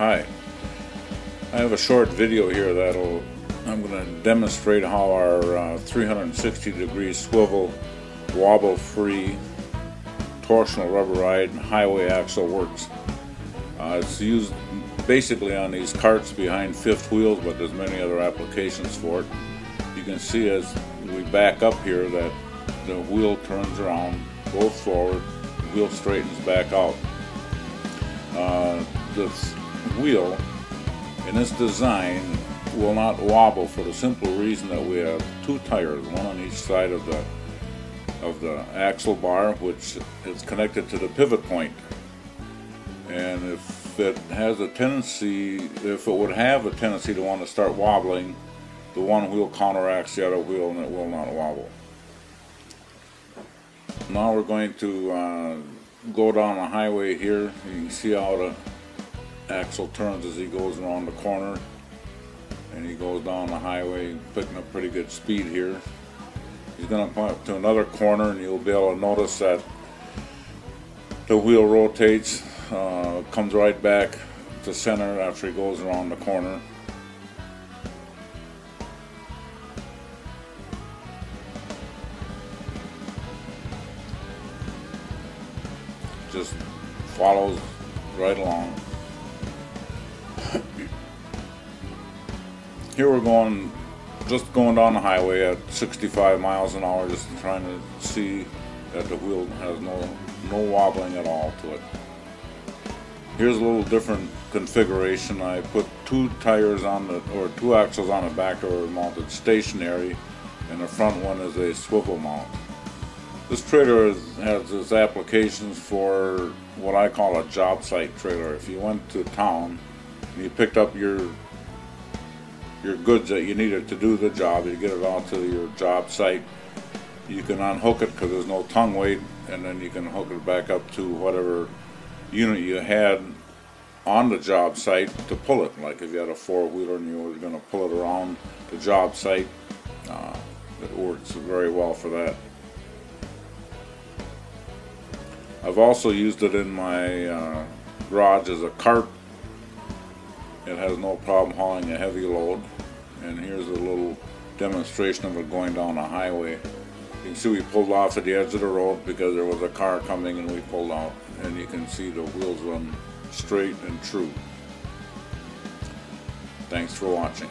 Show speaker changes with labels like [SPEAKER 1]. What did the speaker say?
[SPEAKER 1] Hi. I have a short video here that'll I'm going to demonstrate how our uh, 360 degree swivel wobble free torsional rubber ride highway axle works. Uh, it's used basically on these carts behind fifth wheels but there's many other applications for it. You can see as we back up here that the wheel turns around, goes forward, the wheel straightens back out. Uh, this wheel in its design will not wobble for the simple reason that we have two tires, one on each side of the of the axle bar, which is connected to the pivot point. And if it has a tendency, if it would have a tendency to want to start wobbling, the one wheel counteracts the other wheel and it will not wobble. Now we're going to uh, go down the highway here. You can see how the axle turns as he goes around the corner and he goes down the highway picking up pretty good speed here. He's going to come up to another corner and you'll be able to notice that the wheel rotates, uh, comes right back to center after he goes around the corner. Just follows right along. Here we're going, just going down the highway at 65 miles an hour, just trying to see that the wheel has no, no wobbling at all to it. Here's a little different configuration. I put two tires on the, or two axles on the back that mounted stationary, and the front one is a swivel mount. This trailer has its applications for what I call a job site trailer. If you went to town and you picked up your your goods that you needed to do the job. You get it out to your job site. You can unhook it because there's no tongue weight, and then you can hook it back up to whatever unit you had on the job site to pull it. Like if you had a four wheeler and you were going to pull it around the job site, uh, it works very well for that. I've also used it in my uh, garage as a cart it has no problem hauling a heavy load. And here's a little demonstration of it going down a highway. You can see we pulled off at the edge of the road because there was a car coming and we pulled out. And you can see the wheels run straight and true. Thanks for watching.